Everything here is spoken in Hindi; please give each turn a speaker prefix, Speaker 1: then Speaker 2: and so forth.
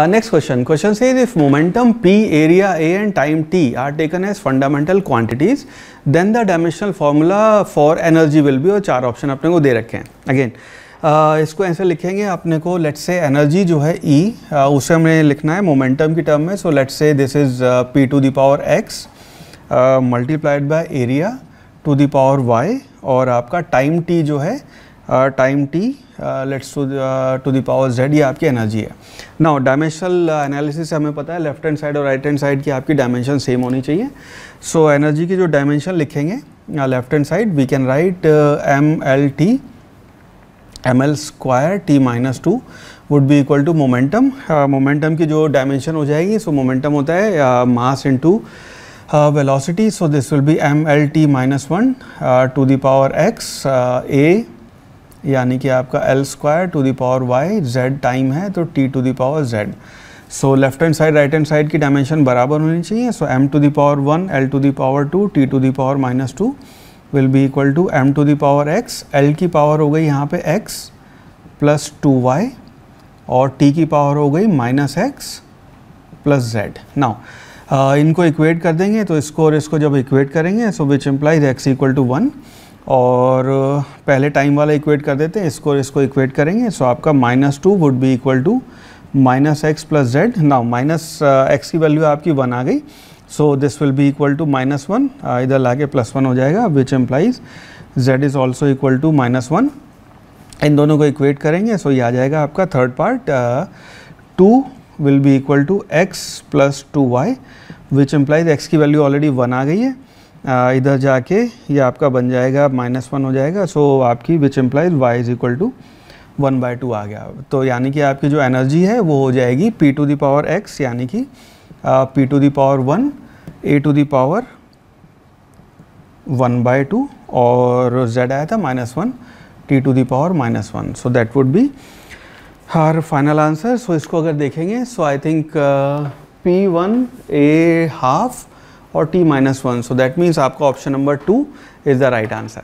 Speaker 1: नेक्स्ट क्वेश्चन क्वेश्चन से if momentum P area A and time T are taken as fundamental quantities then the dimensional formula for energy will be और चार ऑप्शन अपने को दे रखे हैं। अगेन uh, इसको ऐसे लिखेंगे अपने को लेट से एनर्जी जो है ई e, uh, उसे हमें लिखना है मोमेंटम की टर्म में so let say this is P to the power X multiplied by area to the power Y और आपका टाइम टी जो है time T let's to the power Z ये आपकी एनर्जी है। नाउ डायमेंशनल एनालिसिस से हमें पता है लेफ़्ट हैंड साइड और राइट हैंड साइड की आपकी डायमेंशन सेम होनी चाहिए। सो so, एनर्जी की जो डायमेंशन लिखेंगे left hand side we can write M L T M L square T minus two would be equal to momentum momentum की जो डायमेंशन हो जाएगी सो so मोमेंटम होता है mass into velocity so this will be M L T minus one to the power X A यानी कि आपका L square to the power Y Z time है तो T to the power Z so left hand side right hand side की डायमेंशन बराबर होनी चाहिए। So M to the power one L to the power two T to the power minus two will be equal to M to the power X L की पावर हो गई यहाँ पे एक्स प्लस टू वाई और टी की पावर हो गई minus X plus Z now इनको इक्वेट कर देंगे तो इसको और इसको जब इक्वेट करेंगे so which implies X equal to one और पहले टाइम वाला इक्वेट कर देते हैं, इसको इसको इक्वेट करेंगे सो आपका minus two would be equal to minus X plus Z now minus X की वैल्यू आपकी वन आ गई so this will be equal to minus one इधर ला के प्लस वन हो जाएगा which implies Z is also equal to minus one इन दोनों को इक्वेट करेंगे सो so ये आ जाएगा आपका third part two will be equal to X plus two Y which implies X की वैल्यू ऑलरेडी वन आ गई है. इधर जाके ये आपका बन जाएगा माइनस वन हो जाएगा सो आपकी which implies Y is equal to one by two आ गया। तो यानी कि आपकी जो एनर्जी है, वो हो जाएगी P to the power X यानी कि P to the power one A to the power one by two और जेड आया था minus one T to the power minus one so that would be our final answer so इसको अगर देखेंगे so I think P one A half और t minus one so that means आपका option number two is the right answer